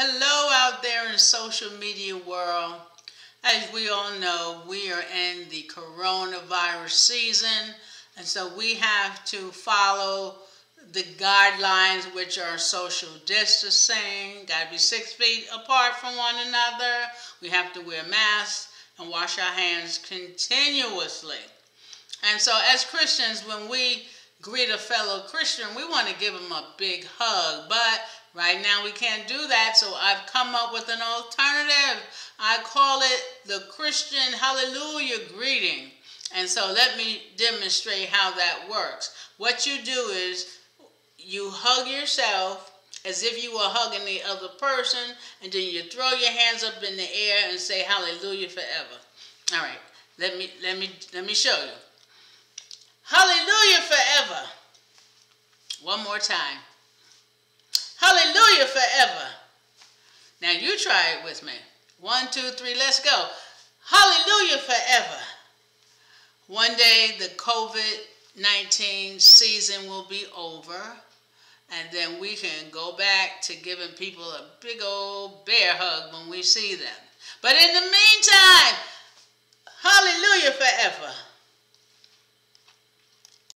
Hello out there in social media world. As we all know, we are in the coronavirus season, and so we have to follow the guidelines, which are social distancing, got to be six feet apart from one another. We have to wear masks and wash our hands continuously. And so, as Christians, when we greet a fellow Christian, we want to give them a big hug, but Right now we can't do that, so I've come up with an alternative. I call it the Christian Hallelujah greeting. And so let me demonstrate how that works. What you do is you hug yourself as if you were hugging the other person, and then you throw your hands up in the air and say hallelujah forever. All right, let me let me let me show you. Hallelujah forever. One more time. Hallelujah forever. Now you try it with me. One, two, three, let's go. Hallelujah forever. One day the COVID 19 season will be over, and then we can go back to giving people a big old bear hug when we see them. But in the meantime.